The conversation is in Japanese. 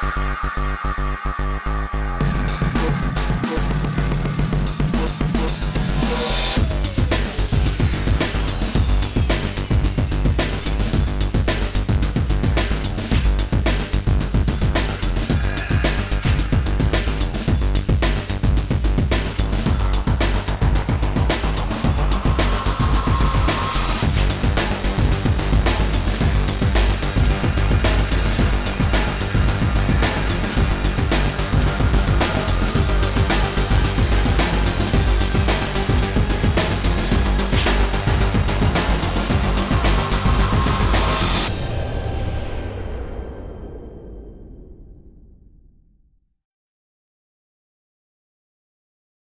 ありがとうご。